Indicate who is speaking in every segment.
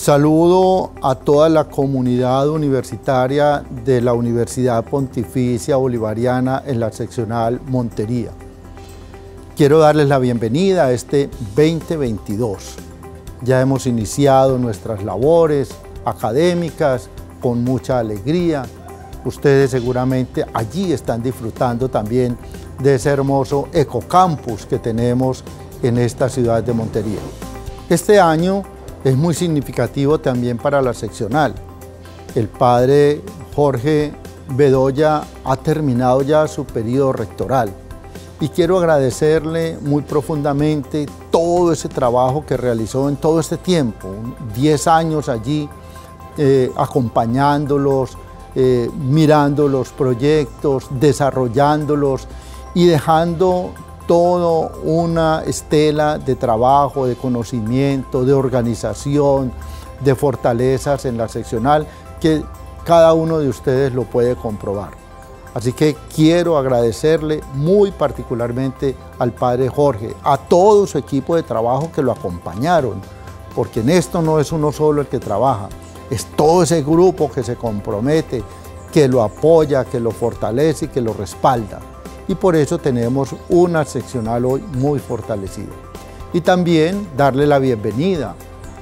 Speaker 1: Saludo a toda la comunidad universitaria de la Universidad Pontificia Bolivariana en la seccional Montería. Quiero darles la bienvenida a este 2022. Ya hemos iniciado nuestras labores académicas con mucha alegría. Ustedes seguramente allí están disfrutando también de ese hermoso ecocampus que tenemos en esta ciudad de Montería. Este año es muy significativo también para la seccional. El padre Jorge Bedoya ha terminado ya su periodo rectoral y quiero agradecerle muy profundamente todo ese trabajo que realizó en todo este tiempo, 10 años allí eh, acompañándolos, eh, mirando los proyectos, desarrollándolos y dejando todo una estela de trabajo, de conocimiento, de organización, de fortalezas en la seccional que cada uno de ustedes lo puede comprobar. Así que quiero agradecerle muy particularmente al padre Jorge, a todo su equipo de trabajo que lo acompañaron, porque en esto no es uno solo el que trabaja, es todo ese grupo que se compromete, que lo apoya, que lo fortalece y que lo respalda y por eso tenemos una seccional hoy muy fortalecida. Y también darle la bienvenida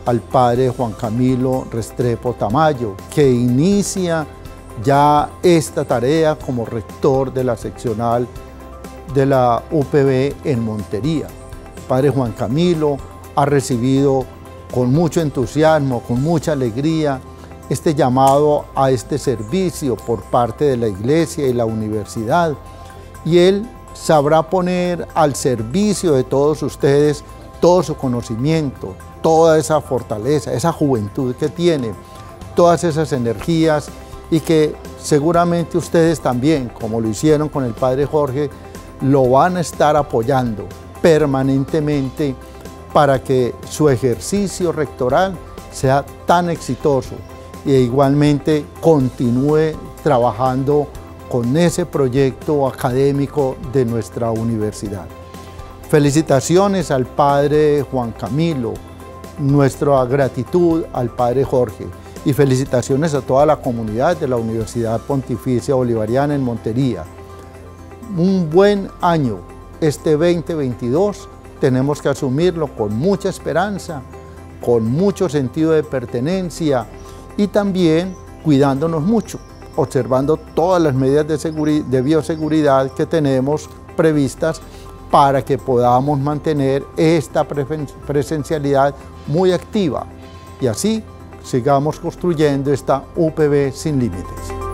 Speaker 1: al padre Juan Camilo Restrepo Tamayo, que inicia ya esta tarea como rector de la seccional de la UPB en Montería. padre Juan Camilo ha recibido con mucho entusiasmo, con mucha alegría, este llamado a este servicio por parte de la iglesia y la universidad y Él sabrá poner al servicio de todos ustedes todo su conocimiento, toda esa fortaleza, esa juventud que tiene, todas esas energías y que seguramente ustedes también, como lo hicieron con el Padre Jorge, lo van a estar apoyando permanentemente para que su ejercicio rectoral sea tan exitoso y igualmente continúe trabajando con ese proyecto académico de nuestra universidad. Felicitaciones al padre Juan Camilo, nuestra gratitud al padre Jorge y felicitaciones a toda la comunidad de la Universidad Pontificia Bolivariana en Montería. Un buen año, este 2022, tenemos que asumirlo con mucha esperanza, con mucho sentido de pertenencia y también cuidándonos mucho observando todas las medidas de, bioseguridad que tenemos previstas para que podamos mantener esta presencialidad muy activa y así sigamos construyendo esta UPB sin límites.